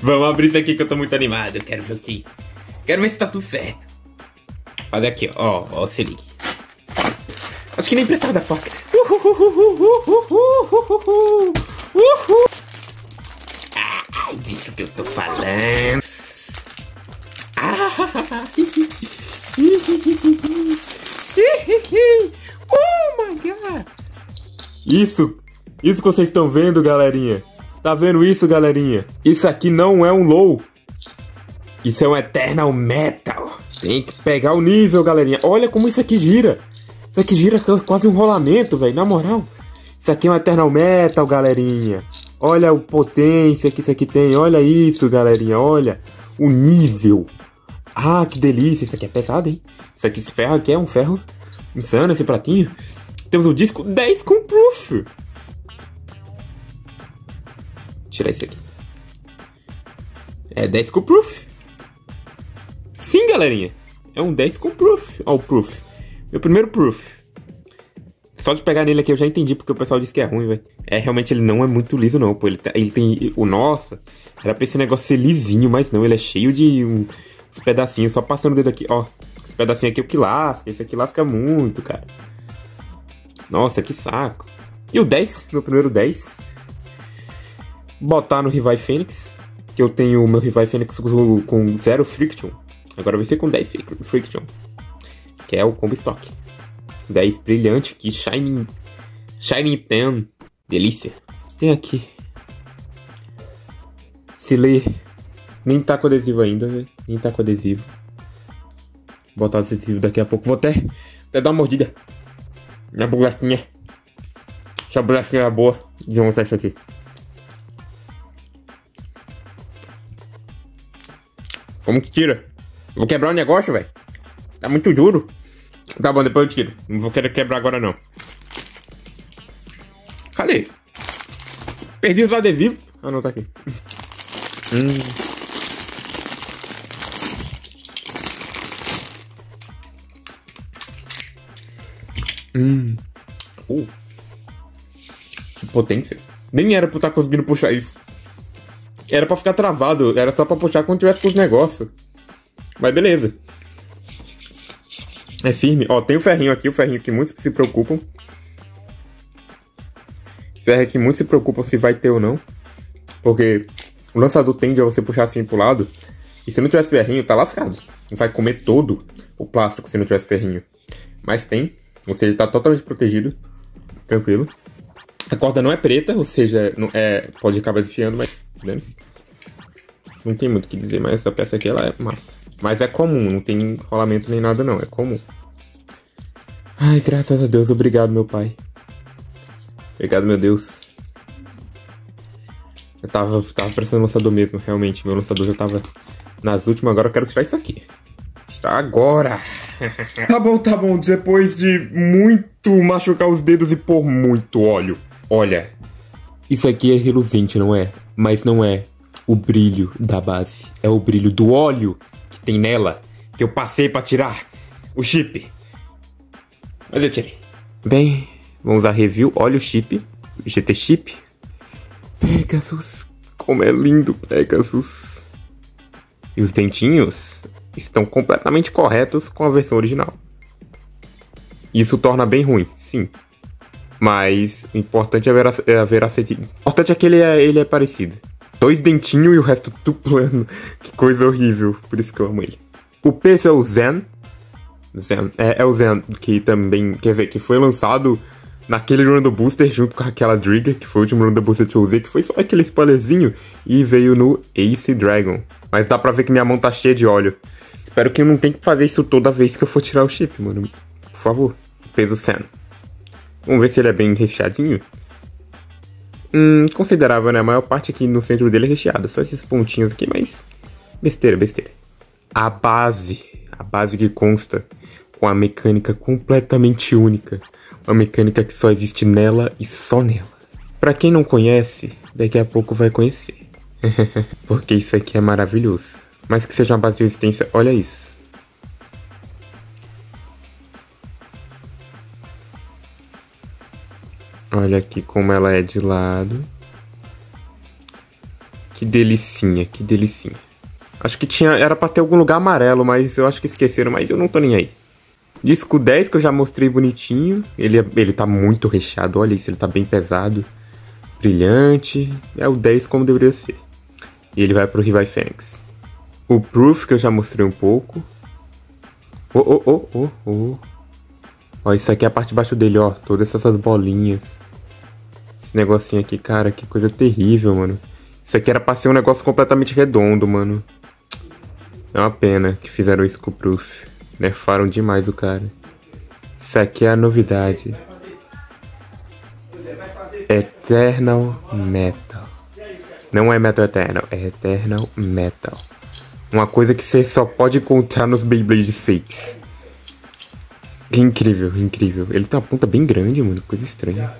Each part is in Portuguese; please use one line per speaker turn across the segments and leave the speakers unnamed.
Vamos abrir isso aqui que eu tô muito animado. Eu quero ver aqui. Quero ver se tá tudo certo. Olha aqui, ó. Ó, se ligue. Acho que nem precisava da foca. Ai, disso que eu tô falando. Oh my god! Isso, isso que vocês estão vendo, galerinha. Tá vendo isso, galerinha? Isso aqui não é um low. Isso é um Eternal Metal. Tem que pegar o nível, galerinha. Olha como isso aqui gira. Isso aqui gira quase um rolamento, velho. Na moral. Isso aqui é um Eternal Metal, galerinha. Olha a potência que isso aqui tem. Olha isso, galerinha. Olha o nível. Ah, que delícia. Isso aqui é pesado, hein? Isso aqui, esse ferro aqui é um ferro insano, esse pratinho. Temos o disco 10 com proof. Tirar isso aqui. É 10 com proof. Sim, galerinha. É um 10 com proof. Ó, o proof. Meu primeiro proof. Só de pegar nele aqui eu já entendi porque o pessoal disse que é ruim, velho. É, realmente ele não é muito liso, não, pô. Ele, tá, ele tem. O nossa, era pra esse negócio ser lisinho, mas não, ele é cheio de um, uns pedacinhos. Só passando o dedo aqui, ó. Esse pedacinho aqui é o que lasca. Esse aqui lasca muito, cara. Nossa, que saco. E o 10, meu primeiro 10. Botar no Revive Fênix. Que eu tenho o meu Revive Fênix com, zero friction. Agora vai ser com 10 friction. Que é o combo stock. 10 brilhante aqui, Shining. Shining 10. Delícia. Tem aqui. Se ler. Nem tá com adesivo ainda, velho. Nem tá com adesivo. Vou botar esse adesivo daqui a pouco. Vou até, até dar uma mordida. Minha bolachinha. Essa bolachinha é boa. Mostrar isso aqui. Como que tira? Vou quebrar o negócio, velho. Tá muito duro. Tá bom, depois eu tiro. Não vou querer quebrar agora, não. Cadê? Perdi os adesivos. Ah, não, tá aqui. hum. Hum. Uh. Que potência. Nem era pra eu estar conseguindo puxar isso. Era pra ficar travado. Era só pra puxar quando tivesse com os negócios. Mas beleza. É firme. Ó, tem o ferrinho aqui, o ferrinho que muitos se preocupam. Ferro que muitos se preocupam se vai ter ou não. Porque o lançador tende a você puxar assim pro lado. E se não tivesse ferrinho, tá lascado. Vai comer todo o plástico se não tivesse ferrinho. Mas tem. Ou seja, tá totalmente protegido. Tranquilo. A corda não é preta, ou seja, não é, pode acabar desfiando, mas Não tem muito o que dizer, mas essa peça aqui ela é massa. Mas é comum, não tem rolamento nem nada não, é comum. Ai, graças a Deus, obrigado, meu pai. Obrigado, meu Deus. Eu tava, tava precisando lançador mesmo, realmente. Meu lançador já tava nas últimas, agora eu quero tirar isso aqui. Está agora. tá bom, tá bom. Depois de muito machucar os dedos e pôr muito óleo. Olha, isso aqui é reluzente, não é? Mas não é o brilho da base. É o brilho do óleo que tem nela. Que eu passei para tirar o chip. Mas eu tirei. Bem, vamos a review. Olha o chip. GT chip. Pegasus. Como é lindo, Pegasus. E os dentinhos estão completamente corretos com a versão original. Isso torna bem ruim, sim. Mas o importante é, ver a, é a veracidade. O importante é que ele é, ele é parecido. Dois dentinhos e o resto tudo plano. Que coisa horrível. Por isso que eu amo ele. O peso é o Zen. Zen. É, é o Zen que também. Quer dizer, que foi lançado naquele run do Booster junto com aquela Drigger, que foi o último run do Booster que eu usei, que foi só aquele spoilerzinho. E veio no Ace Dragon. Mas dá pra ver que minha mão tá cheia de óleo. Espero que eu não tenha que fazer isso toda vez que eu for tirar o chip, mano. Por favor. Peso 100. Vamos ver se ele é bem recheadinho. Hum, considerável, né? A maior parte aqui no centro dele é recheada. Só esses pontinhos aqui, mas... Besteira, besteira. A base. A base que consta com a mecânica completamente única. Uma mecânica que só existe nela e só nela. Pra quem não conhece, daqui a pouco vai conhecer. Porque isso aqui é maravilhoso. Mas que seja uma base de resistência, olha isso. Olha aqui como ela é de lado. Que delicinha, que delicinha. Acho que tinha, era pra ter algum lugar amarelo, mas eu acho que esqueceram, mas eu não tô nem aí. Disco 10 que eu já mostrei bonitinho. Ele, é, ele tá muito recheado, olha isso, ele tá bem pesado. Brilhante. É o 10 como deveria ser. E ele vai pro Revive Phoenix. O Proof que eu já mostrei um pouco. Oh, oh, oh, oh, oh. Ó, isso aqui é a parte de baixo dele, ó. Todas essas bolinhas. Negocinho aqui, cara, que coisa terrível, mano. Isso aqui era pra ser um negócio completamente redondo, mano. É uma pena que fizeram isso com o Proof. Nerfaram demais o cara. Isso aqui é a novidade. Eternal Metal. Não é Metal Eternal, é Eternal Metal. Uma coisa que você só pode encontrar nos Beyblades fakes. Incrível, incrível. Ele tem uma ponta bem grande, mano. Coisa estranha.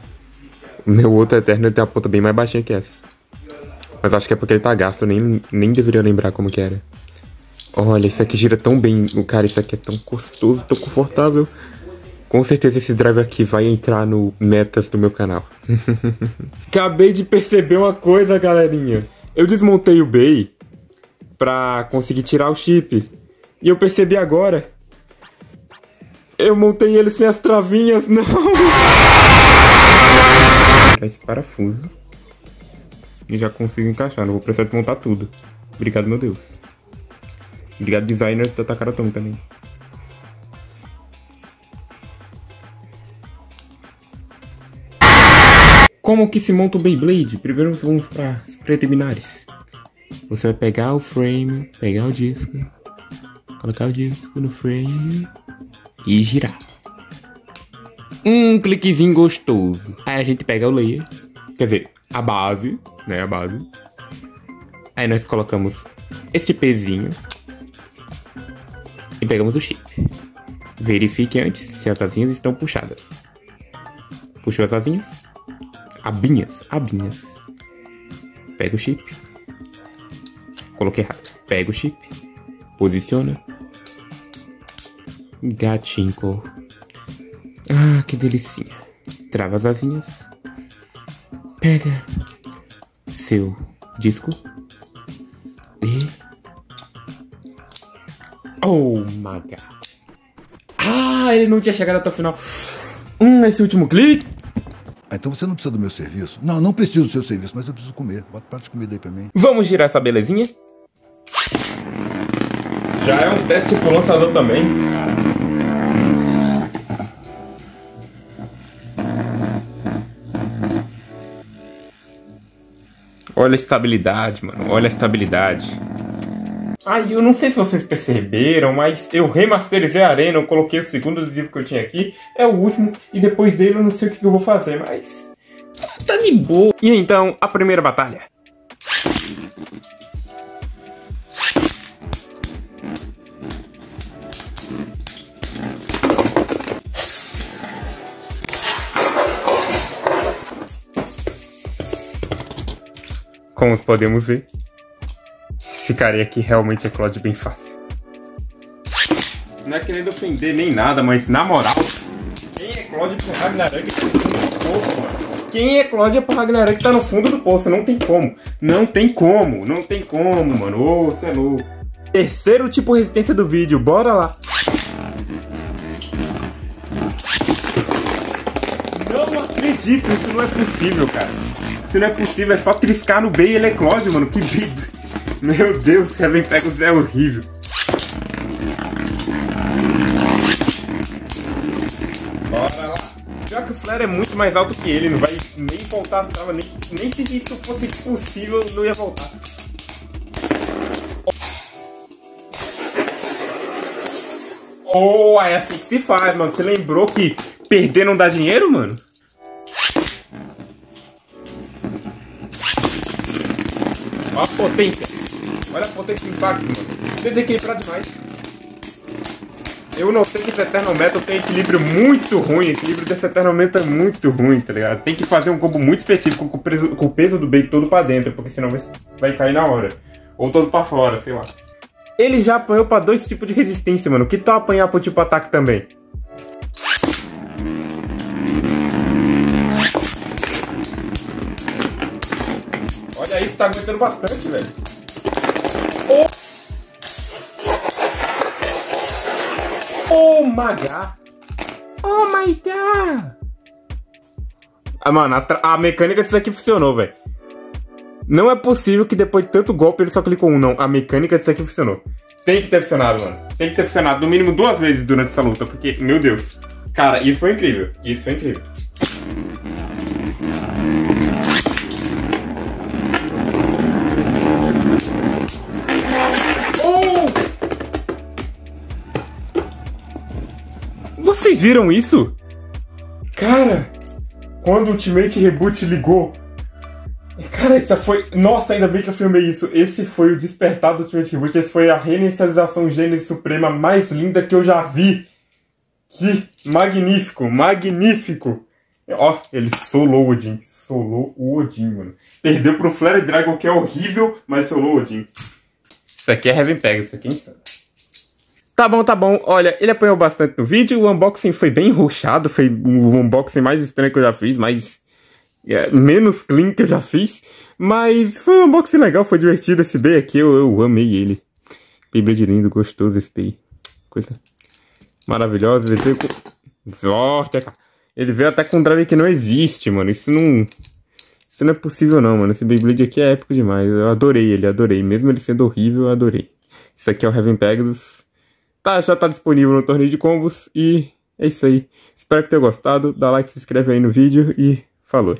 Meu outro Eterno tem uma ponta bem mais baixinha que essa. Mas acho que é porque ele tá gasto, eu nem, nem deveria lembrar como que era. Olha, isso aqui gira tão bem. Cara, isso aqui é tão gostoso, tão confortável. Com certeza esse drive aqui vai entrar no metas do meu canal. Acabei de perceber uma coisa, galerinha. Eu desmontei o Bay pra conseguir tirar o chip. E eu percebi agora. Eu montei ele sem as travinhas, não! Esse parafuso. E já consigo encaixar, não vou precisar desmontar tudo. Obrigado, meu Deus. Obrigado, designers da Takaratomi também. Como que se monta o Beyblade? Primeiro vamos para as preliminares. Você vai pegar o frame, pegar o disco, colocar o disco no frame e girar. Um cliquezinho gostoso. Aí a gente pega o layer, quer dizer, a base, né, a base. Aí nós colocamos este pezinho e pegamos o chip. Verifique antes se as asinhas estão puxadas. Puxou as asinhas? Abinhas, abinhas. Pega o chip. Coloquei errado. Pega o chip. Posiciona. Gatinho. Ah, que delicinha. Trava as asinhas. Pega seu disco. E Oh my god. Ah, ele não tinha chegado até o final. Hum, esse último clique.
Ah, então você não precisa do meu serviço? Não, não preciso do seu serviço, mas eu preciso comer. Bota parte de comida aí pra mim.
Vamos girar essa belezinha? Já é um teste pro lançador também. Olha a estabilidade, mano. Olha a estabilidade. Aí, eu não sei se vocês perceberam, mas eu remasterizei a arena, eu coloquei o segundo adesivo que eu tinha aqui, é o último, e depois dele eu não sei o que eu vou fazer, mas... Tá de boa. E então, a primeira batalha. Como podemos ver, ficaria aqui realmente é Claude bem fácil. Não é querendo ofender nem nada, mas na moral, quem é Claude pro Ragnarok tá no fundo do poço, mano? Quem é Claudia pro Ragnarok tá no fundo do poço? Não tem como. Não tem como. Não tem como, mano. Ô, você é louco. Terceiro tipo de resistência do vídeo. Bora lá. Não acredito. Isso não é possível, cara. Isso não é possível. É só triscar no B e ele é Claude, mano. Que vida. Meu Deus, Kevin Pegos é horrível. Bora lá. Pior que o Flare é muito mais alto que ele, não vai nem voltar as travas, nem, nem se isso fosse possível, não ia voltar. Oh, é assim que se faz, mano. Você lembrou que perder não dá dinheiro, mano? Potência. Olha a potência do impacto, mano. Desequilibrado demais. Eu notei que esse Eternal Metal tem equilíbrio muito ruim. O equilíbrio desse Eternal Metal é muito ruim, tá ligado? Tem que fazer um combo muito específico com o peso, com o peso do bait todo pra dentro, porque senão vai, vai cair na hora. Ou todo pra fora, sei lá. Ele já apanhou pra dois tipos de resistência, mano. Que tal apanhar pro tipo ataque também? Tá aguentando bastante, velho. Oh, oh my god. Oh my god. Ah, mano, a, a mecânica disso aqui funcionou, velho. Não é possível que depois de tanto golpe ele só clicou um, não. A mecânica disso aqui funcionou. Tem que ter funcionado, mano. Tem que ter funcionado no mínimo duas vezes durante essa luta, porque, meu Deus. Cara, isso foi incrível. Isso foi incrível. Vocês viram isso? Cara, quando o Ultimate Reboot ligou Cara, essa foi. Nossa, ainda bem que eu filmei isso. Esse foi o despertar do Ultimate Reboot. Esse foi a reinicialização Gênesis Suprema mais linda que eu já vi. Que magnífico, magnífico. Ó, ele solou o Odin. Solou o Odin, mano. Perdeu pro Flare Dragon, que é horrível, mas solou o Odin. Isso aqui é Heaven Peg, isso aqui é insano. Tá bom, tá bom. Olha, ele apanhou bastante no vídeo. O unboxing foi bem ruchado. Foi o unboxing mais estranho que eu já fiz, mais é, menos clean que eu já fiz. Mas foi um unboxing legal, foi divertido esse Bay aqui, eu, eu amei ele. Beyblade lindo, gostoso esse Bay. Coisa maravilhosa. Ele veio com... Sorte, cara. Ele veio até com um drive que não existe, mano. Isso não... Isso não é possível não, mano. Esse Beyblade aqui é épico demais. Eu adorei ele, adorei. Mesmo ele sendo horrível, eu adorei. Isso aqui é o Heaven Pegasus. Tá, já tá disponível no torneio de combos. E é isso aí. Espero que tenha gostado. Dá like, se inscreve aí no vídeo e falou.